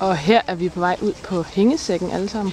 Og her er vi på vej ud på hængesækken alle sammen.